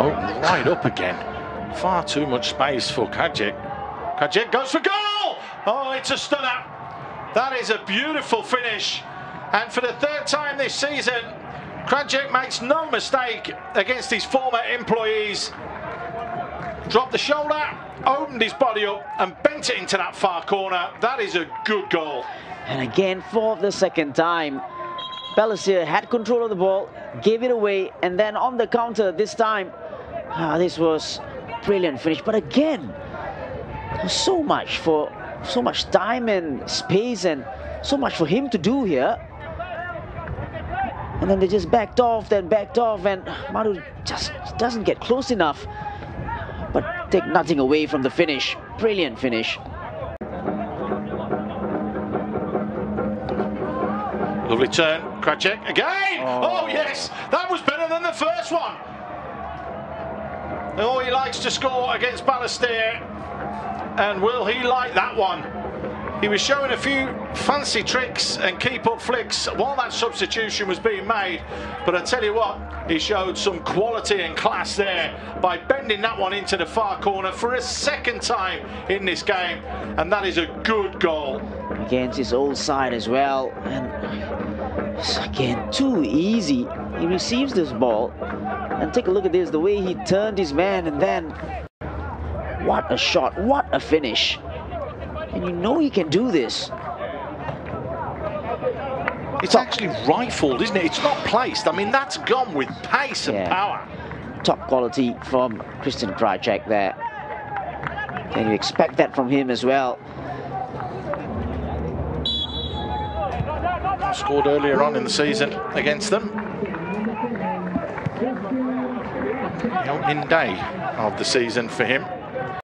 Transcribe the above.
Oh, right up again. Far too much space for Krajcek. Krajcek goes for goal! Oh, it's a stunner. That is a beautiful finish. And for the third time this season, Krajcek makes no mistake against his former employees. Dropped the shoulder, opened his body up and bent it into that far corner. That is a good goal. And again, for the second time, Balestier had control of the ball, gave it away, and then on the counter this time, ah, this was brilliant finish. But again, so much for so much time and space and so much for him to do here. And then they just backed off, then backed off, and Maru just doesn't get close enough. But take nothing away from the finish. Brilliant finish. Lovely turn, Krajcek again. Oh. oh. yes, that was better than the first one. Oh, he likes to score against Balestier. And will he like that one? He was showing a few fancy tricks and keep up flicks while that substitution was being made. But I tell you what, he showed some quality and class there by bending that one into the far corner for a second time in this game. And that is a good goal. Against his old side as well. And again, too easy. He receives this ball. And take a look at this, the way he turned his man and then what a shot, what a finish. And you know he can do this. It's actually rifled, isn't it? It's not placed. I mean, that's gone with pace and yeah. power. Top quality from Kristijan Krajcek there. Can you expect that from him as well? Scored earlier on in the season against them. The opening day of the season for him.